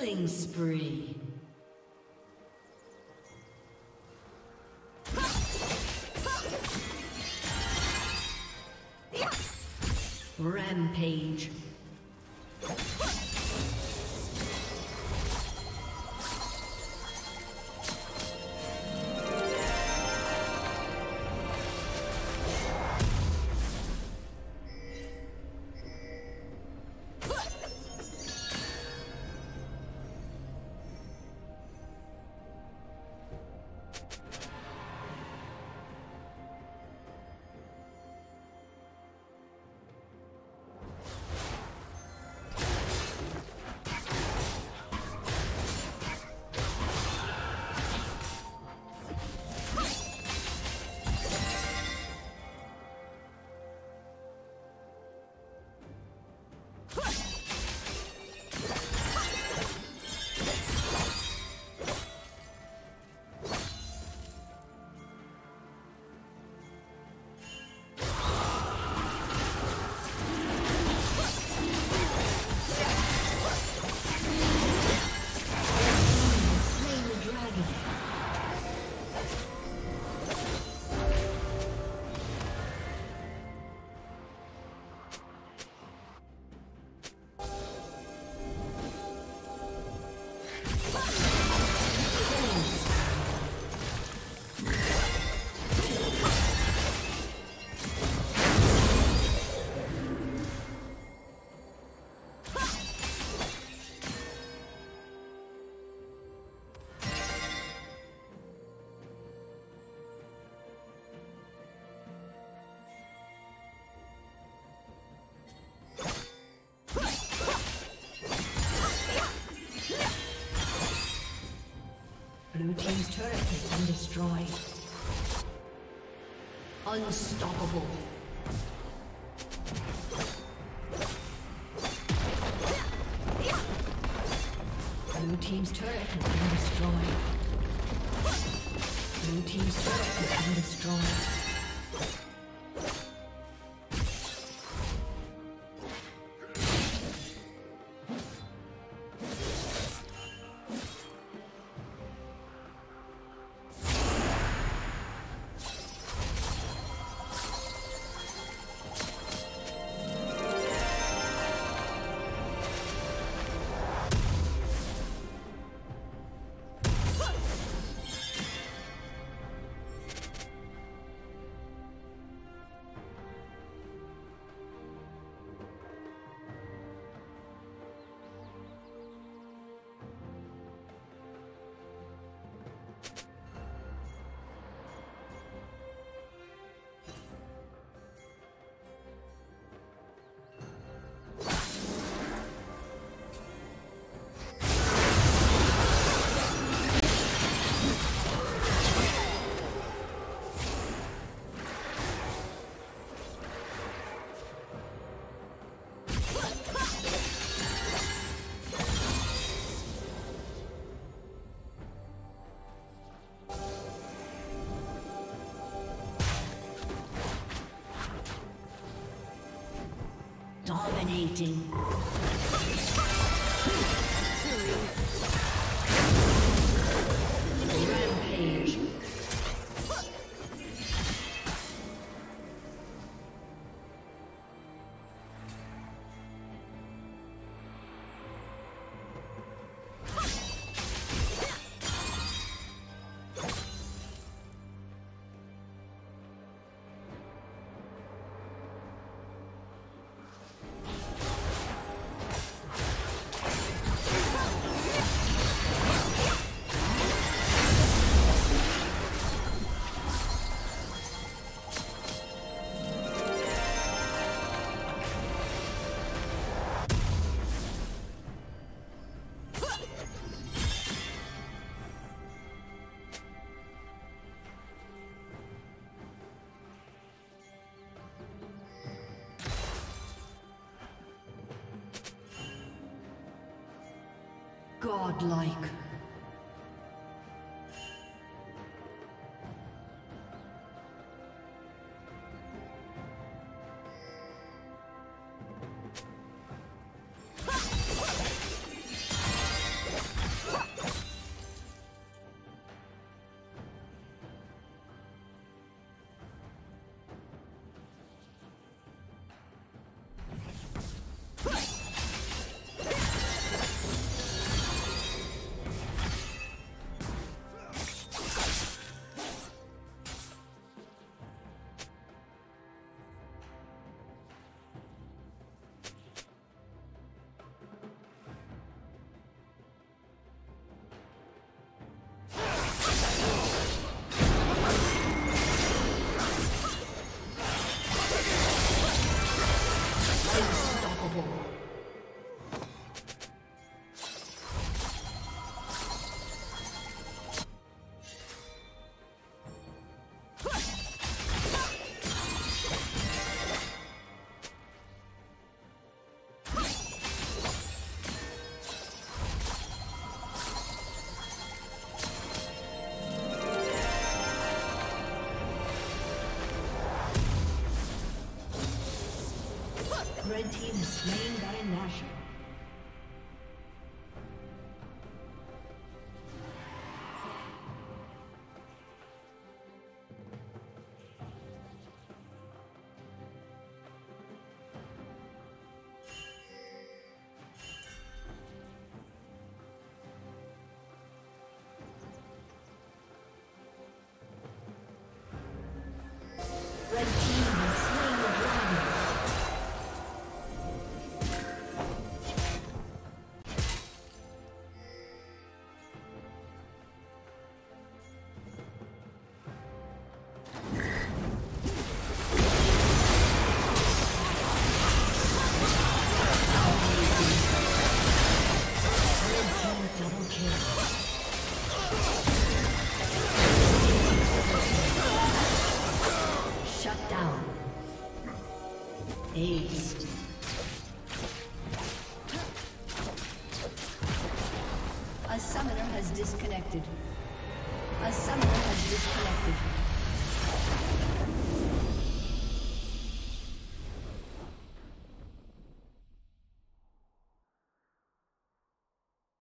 Killing spree. Blue Team's turret has been destroyed. Unstoppable. Blue Team's turret has been destroyed. Blue Team's turret has been destroyed. Dominating. Godlike. Red team is slain by Nashor.